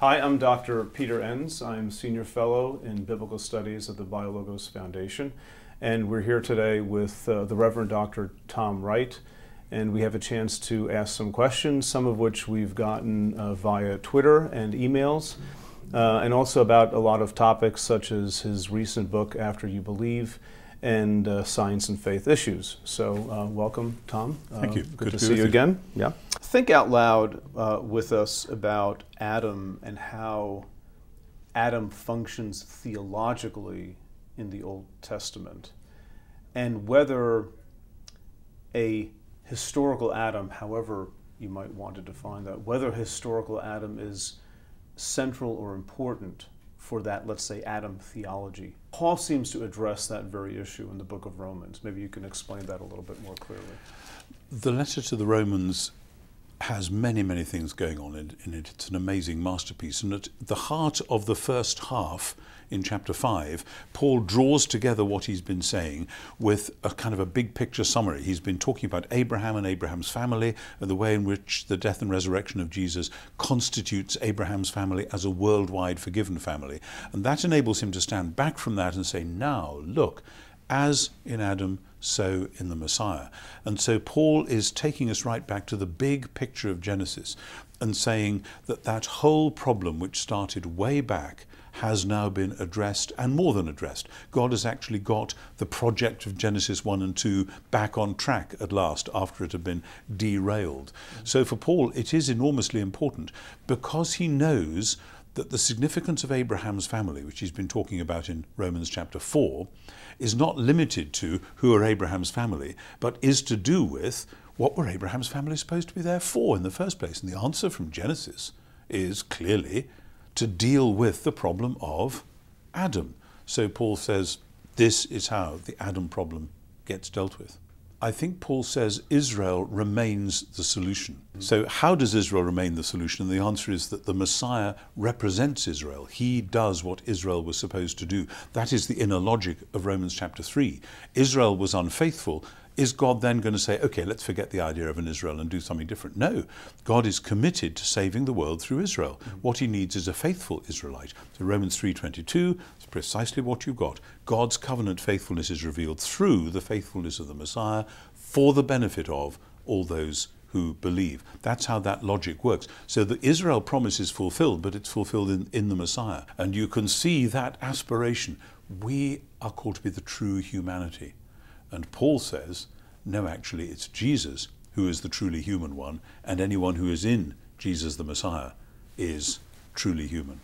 Hi, I'm Dr. Peter Enns. I'm Senior Fellow in Biblical Studies at the BioLogos Foundation. And we're here today with uh, the Reverend Dr. Tom Wright. And we have a chance to ask some questions, some of which we've gotten uh, via Twitter and emails, uh, and also about a lot of topics such as his recent book, After You Believe, and uh, science and faith issues. So, uh, welcome, Tom. Thank you. Good, Good to, to see you again. Yeah. Think out loud uh, with us about Adam and how Adam functions theologically in the Old Testament, and whether a historical Adam, however you might want to define that, whether historical Adam is central or important for that, let's say, Adam theology. Paul seems to address that very issue in the book of Romans. Maybe you can explain that a little bit more clearly. The letter to the Romans has many, many things going on in, in, it. It's an amazing masterpiece. And at the heart of the first half in chapter 5, Paul draws together what he's been saying with a kind of a big picture summary. He's been talking about Abraham and Abraham's family and the way in which the death and resurrection of Jesus constitutes Abraham's family as a worldwide forgiven family. And that enables him to stand back from that and say, now, look, as in Adam, so in the Messiah. And so Paul is taking us right back to the big picture of Genesis and saying that that whole problem, which started way back, has now been addressed and more than addressed. God has actually got the project of Genesis 1 and 2 back on track at last after it had been derailed. So for Paul, it is enormously important because he knows that the significance of Abraham's family, which he's been talking about in Romans chapter 4, is not limited to who are Abraham's family, but is to do with what were Abraham's family supposed to be there for in the first place? And the answer from Genesis is clearly to deal with the problem of Adam. So Paul says this is how the Adam problem gets dealt with. I think Paul says Israel remains the solution. So, how does Israel remain the solution? And the answer is that the Messiah represents Israel. He does what Israel was supposed to do. That is the inner logic of Romans chapter 3. Israel was unfaithful. Is God then going to say, okay, let's forget the idea of an Israel and do something different? No. God is committed to saving the world through Israel. Mm-hmm. What he needs is a faithful Israelite. So Romans 3.22 is precisely what you've got. God's covenant faithfulness is revealed through the faithfulness of the Messiah for the benefit of all those who believe. That's how that logic works. So the Israel promise is fulfilled, but it's fulfilled in, in the Messiah. And you can see that aspiration. We are called to be the true humanity. And Paul says, no, actually, it's Jesus who is the truly human one, and anyone who is in Jesus the Messiah is truly human.